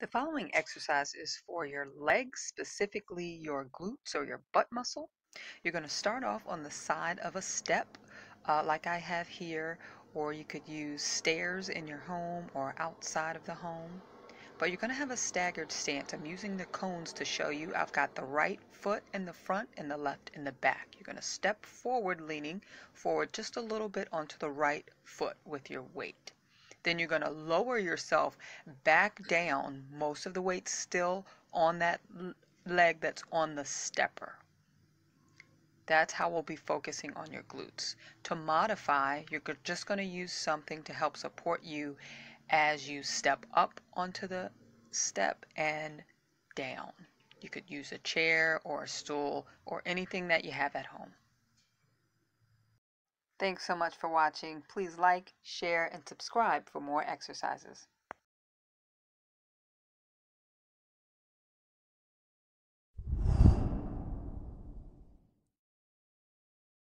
The following exercise is for your legs, specifically your glutes or your butt muscle. You're going to start off on the side of a step uh, like I have here, or you could use stairs in your home or outside of the home. But you're going to have a staggered stance. I'm using the cones to show you I've got the right foot in the front and the left in the back. You're going to step forward, leaning forward just a little bit onto the right foot with your weight. Then you're going to lower yourself back down, most of the weight still on that leg that's on the stepper. That's how we'll be focusing on your glutes. To modify, you're just going to use something to help support you as you step up onto the step and down. You could use a chair or a stool or anything that you have at home. Thanks so much for watching. Please like, share, and subscribe for more exercises.